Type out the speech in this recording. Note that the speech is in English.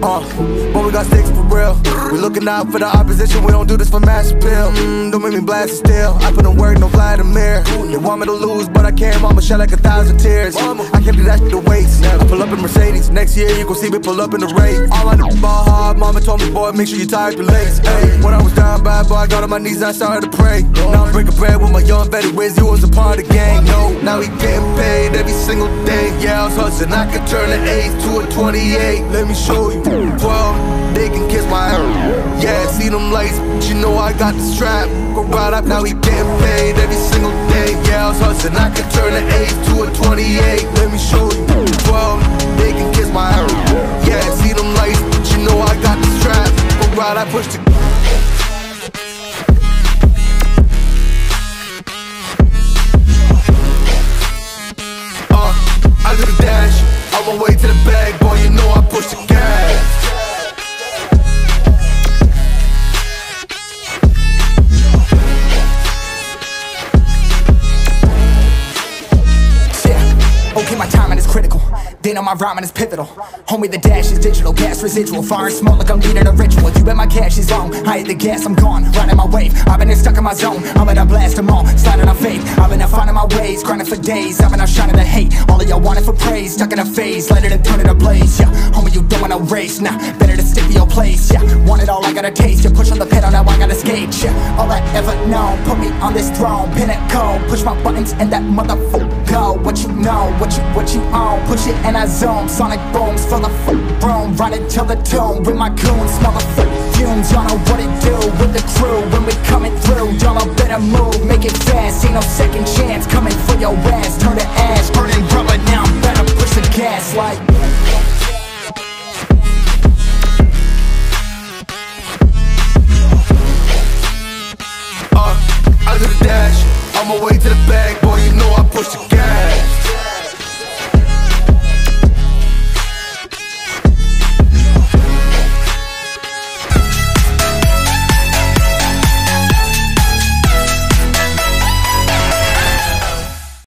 got sticks for real. We looking out for the opposition, we don't do this for mass appeal. Mm, don't make me blast it still. I put in work, no Vladimir. They want me to lose, but I can't. Mama shed like a thousand tears. I can't do that shit to waste. I pull up in Mercedes. Next year, you gon' see me pull up in the race. All I know ball. Mama told me, boy, make sure you tie up your legs. Hey, when I was down bad, boy, I got on my knees I started to pray. Now I'm breaking bread with my young Wiz. He was a part of the gang. No, now he getting paid every single day. Yeah, I was hustling. I could turn an 8 to a 28. Let me show you. 12, they can kiss my ass. Yeah, see them lights, but you know I got the strap. Go right up, now he getting paid every single day. Yeah, I was hustling. I could turn an 8 to a 28. Let me show you. Go I push the Uh, I do the dash, on my way to the bag, boy, you know I push the gas. Yeah, okay, my timing is critical. Then on my rhyming is pivotal. Homie, the dash is digital, gas residual. Fire and smoke like I'm leading a ritual. You bet my cash is long. I hit the gas, I'm gone. Riding my wave. I've been stuck in my zone. I'm gonna blast them all. Sliding on faith. Finding my ways. Grinding for days. I've been out shining the hate. All of y'all wanted for praise. Stuck in a phase. Let it and turn it ablaze. Yeah, homie, you don't wanna race. Nah, better to stick to your place. Yeah, want it all, I gotta taste. You push on the pedal, now I gotta skate. Yeah, all I ever known. Put me on this throne. Pinnacle. Push my buttons and that motherfucker go. What you know, what you, what you own. Push it and I zoom. Sonic booms full of f- room. Run it till the tomb with my goons. Smell the f- fumes. Y'all know what it do with the crew when we coming through. Y'all know better move, fast. Ain't no second chance coming for your ass. Turn to ash, burning rubber now. I'm Better push the gas like. Uh, I do the dash, on my way to the bag.